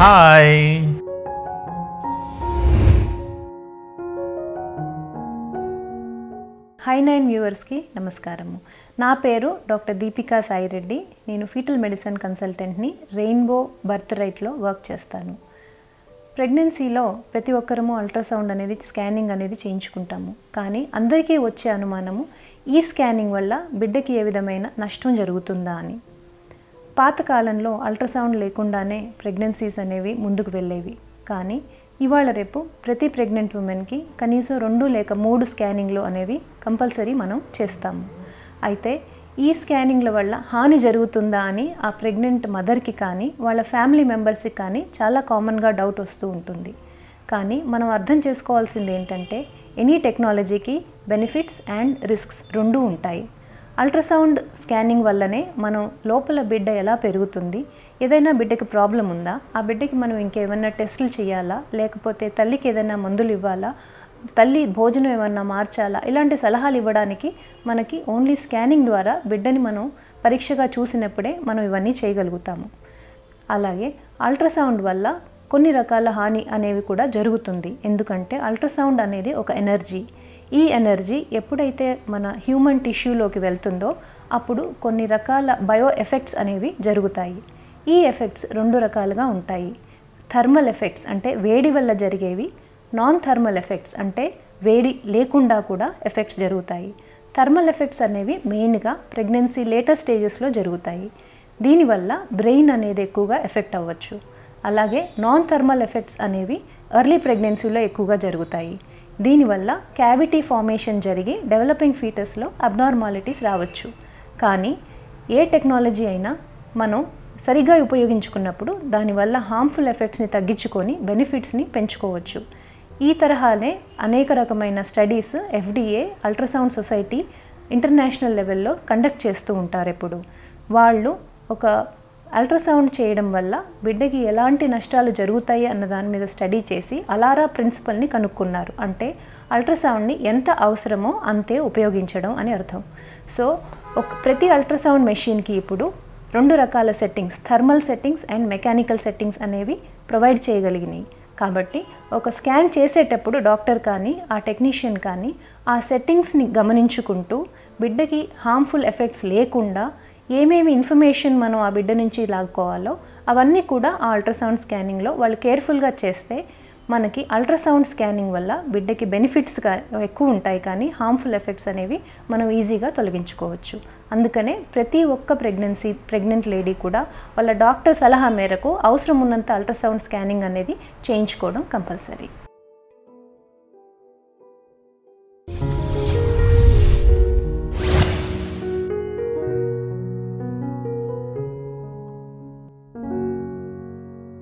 Hi hi nine వ్యూవర్స్కి నమస్కారము. నా పేరు డాక్టర్ దీపికా సాయిరెడ్డి నేను ఫీటల్ మెడిసిన్ కన్సల్టెంట్ని రెయిన్బో బర్త్ రైట్లో వర్క్ చేస్తాను. ప్రెగ్నెన్సీలో ప్రతి ఒక్కరము అల్ట్రాసౌండ్ అనేది స్కానింగ్ అనేది చేయించుకుంటాము. కానీ అందరికీ వచ్చే అనుమానము ఈ స్కానింగ్ వల్ల బిడ్డకి ఏ విధమైన నష్టం జరుగుతుందా అని. పాతకాలంలో అల్ట్రాసౌండ్ లేకుండానే ప్రెగ్నెన్సీస్ అనేవి ముందుకు వెళ్ళేవి. కానీ ఇవాళ రేపు ప్రతి ప్రెగ్నెంట్ ఉమెన్కి కనీసం రెండు లేక మూడు స్కానింగ్లు అనేవి కంపల్సరీ మనం చేస్తాము. అయితే ఈ స్కానింగ్ల వల్ల హాని జరుగుతుందా అని ఆ ప్రెగ్నెంట్ మదర్కి కానీ వాళ్ళ ఫ్యామిలీ మెంబర్స్కి కానీ చాలా కామన్గా డౌట్ వస్తూ ఉంటుంది. కానీ మనం అర్థం చేసుకోవాల్సింది ఏంటంటే ఎనీ టెక్నాలజీకి బెనిఫిట్స్ అండ్ రిస్క్స్ రెండూ ఉంటాయి. అల్ట్రాసౌండ్ స్కానింగ్ వల్లనే మనం లోపల బిడ్డ ఎలా పెరుగుతుంది? ఏదైనా బిడ్డకి ప్రాబ్లం ఉందా? ఆ బిడ్డకి మనం ఇంకేమైనా టెస్టులు చేయాలా? లేకపోతే తల్లికి ఏదైనా మందులు ఇవ్వాలా? తల్లి భోజనం ఏమన్నా మార్చాలా? ఇలాంటి సలహాలు ఇవ్వడానికి మనకి ఓన్లీ స్కానింగ్ ద్వారా బిడ్డని మనం పరీక్షగా చూసినప్పుడే మనం ఇవన్నీ చేయగలుగుతాము. అలాగే అల్ట్రాసౌండ్ వల్ల కొన్ని రకాల హాని అనేవి కూడా జరుగుతుంది. ఎందుకంటే అల్ట్రాసౌండ్ అనేది ఒక ఎనర్జీ. ఈ ఎనర్జీ ఎప్పుడైతే మన హ్యూమన్ టిష్యూలోకి వెళ్తుందో అప్పుడు కొన్ని రకాల బయో ఎఫెక్ట్స్ అనేవి జరుగుతాయి. ఈ ఎఫెక్ట్స్ రెండు రకాలుగా ఉంటాయి. థర్మల్ ఎఫెక్ట్స్ అంటే వేడి వల్ల జరిగేవి నాన్ థర్మల్ ఎఫెక్ట్స్ అంటే వేడి లేకుండా కూడా ఎఫెక్ట్స్ జరుగుతాయి. థర్మల్ ఎఫెక్ట్స్ అనేవి మెయిన్గా ప్రెగ్నెన్సీ లేటర్ స్టేజెస్లో జరుగుతాయి. దీనివల్ల బ్రెయిన్ అనేది ఎక్కువగా ఎఫెక్ట్ అవ్వచ్చు. అలాగే నాన్ థర్మల్ ఎఫెక్ట్స్ అనేవి ఎర్లీ ప్రెగ్నెన్సీలో ఎక్కువగా జరుగుతాయి. దీనివల్ల క్యావిటీ ఫార్మేషన్ జరిగి డెవలపింగ్ ఫీటస్లో అబ్నార్మాలిటీస్ రావచ్చు. కానీ ఏ టెక్నాలజీ అయినా మనం సరిగా ఉపయోగించుకున్నప్పుడు దానివల్ల హార్మ్ఫుల్ ఎఫెక్ట్స్ని తగ్గించుకొని బెనిఫిట్స్ని పెంచుకోవచ్చు. ఈ తరహానే అనేక రకమైన studies FDA ultrasound society international లెవెల్లో కండక్ట్ చేస్తూ ఉంటారు ఎప్పుడు వాళ్ళు ఒక అల్ట్రాసౌండ్ చేయడం వల్ల బిడ్డకి ఎలాంటి నష్టాలు జరుగుతాయి అన్న దాని మీద స్టడీ చేసి అలారా ప్రిన్సిపల్ని కనుక్కున్నారు. అంటే అల్ట్రాసౌండ్ని ఎంత అవసరమో అంతే ఉపయోగించడం అని అర్థం. సో ఒక ప్రతి అల్ట్రాసౌండ్ మెషిన్కి ఇప్పుడు రెండు రకాల settings thermal settings and mechanical settings అనేవి ప్రొవైడ్ చేయగలిగినాయి. కాబట్టి ఒక స్కాన్ చేసేటప్పుడు డాక్టర్ కానీ ఆ టెక్నీషియన్ కానీ ఆ సెట్టింగ్స్ని గమనించుకుంటూ బిడ్డకి హార్మ్ఫుల్ ఎఫెక్ట్స్ లేకుండా ఏమేమి ఇన్ఫర్మేషన్ మనం ఆ బిడ్డ నుంచి లాక్కోవాలో అవన్నీ కూడా ఆ అల్ట్రాసౌండ్ స్కానింగ్లో వాళ్ళు కేర్ఫుల్గా చేస్తే మనకి అల్ట్రాసౌండ్ స్కానింగ్ వల్ల బిడ్డకి బెనిఫిట్స్ ఎక్కువ ఉంటాయి కానీ హార్మ్ఫుల్ ఎఫెక్ట్స్ అనేవి మనం ఈజీగా తొలగించుకోవచ్చు. అందుకనే ప్రతి ఒక్క ప్రెగ్నెన్సీ ప్రెగ్నెంట్ లేడీ కూడా వాళ్ళ డాక్టర్ సలహా మేరకు అవసరం ఉన్నంత అల్ట్రాసౌండ్ స్కానింగ్ అనేది చేయించుకోవడం కంపల్సరీ.